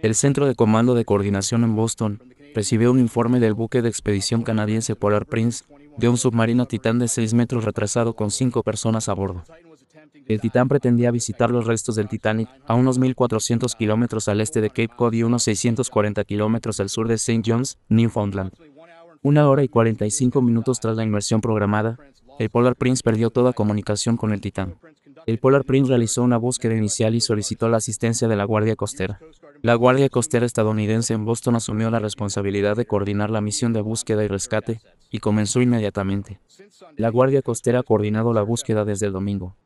El Centro de Comando de Coordinación en Boston recibió un informe del buque de expedición canadiense Polar Prince de un submarino Titán de 6 metros retrasado con 5 personas a bordo. El Titán pretendía visitar los restos del Titanic a unos 1.400 kilómetros al este de Cape Cod y unos 640 kilómetros al sur de St. John's, Newfoundland. Una hora y 45 minutos tras la inmersión programada, el Polar Prince perdió toda comunicación con el Titán. El Polar Prince realizó una búsqueda inicial y solicitó la asistencia de la Guardia Costera. La Guardia Costera estadounidense en Boston asumió la responsabilidad de coordinar la misión de búsqueda y rescate, y comenzó inmediatamente. La Guardia Costera ha coordinado la búsqueda desde el domingo.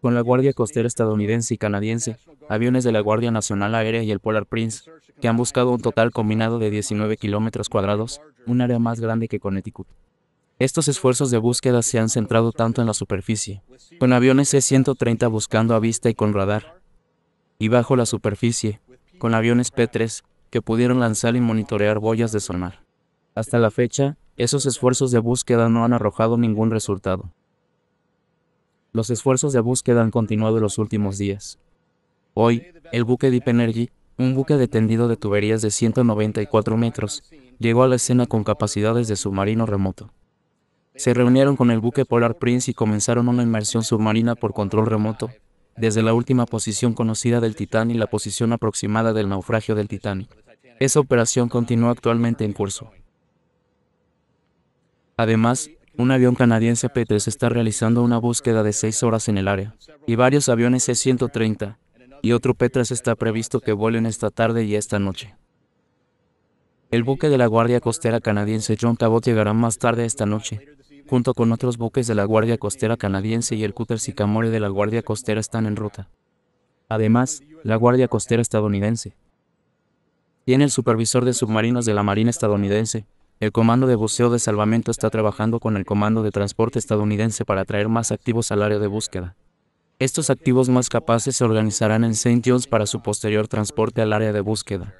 Con la Guardia Costera estadounidense y canadiense, aviones de la Guardia Nacional Aérea y el Polar Prince, que han buscado un total combinado de 19 kilómetros cuadrados, un área más grande que Connecticut. Estos esfuerzos de búsqueda se han centrado tanto en la superficie, con aviones C-130 buscando a vista y con radar, y bajo la superficie, con aviones P-3 que pudieron lanzar y monitorear boyas de sonar. Hasta la fecha, esos esfuerzos de búsqueda no han arrojado ningún resultado. Los esfuerzos de búsqueda han continuado los últimos días. Hoy, el buque Deep Energy, un buque de tendido de tuberías de 194 metros, llegó a la escena con capacidades de submarino remoto. Se reunieron con el buque Polar Prince y comenzaron una inmersión submarina por control remoto, desde la última posición conocida del Titán y la posición aproximada del naufragio del Titanic. Esa operación continúa actualmente en curso. Además, un avión canadiense P-3 está realizando una búsqueda de seis horas en el área, y varios aviones C-130, y otro P-3 está previsto que vuelen esta tarde y esta noche. El buque de la Guardia Costera canadiense John Cabot llegará más tarde esta noche, junto con otros buques de la Guardia Costera canadiense y el cúter Sycamore de la Guardia Costera están en ruta. Además, la Guardia Costera estadounidense tiene el supervisor de submarinos de la Marina estadounidense. El Comando de Buceo de Salvamento está trabajando con el Comando de Transporte estadounidense para traer más activos al área de búsqueda. Estos activos más capaces se organizarán en St. John's para su posterior transporte al área de búsqueda.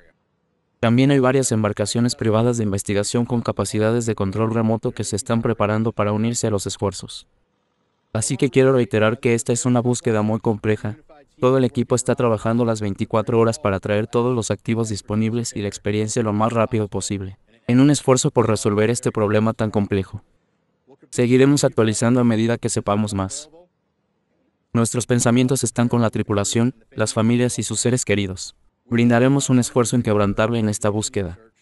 También hay varias embarcaciones privadas de investigación con capacidades de control remoto que se están preparando para unirse a los esfuerzos. Así que quiero reiterar que esta es una búsqueda muy compleja. Todo el equipo está trabajando las 24 horas para traer todos los activos disponibles y la experiencia lo más rápido posible, en un esfuerzo por resolver este problema tan complejo. Seguiremos actualizando a medida que sepamos más. Nuestros pensamientos están con la tripulación, las familias y sus seres queridos. Brindaremos un esfuerzo inquebrantable en esta búsqueda.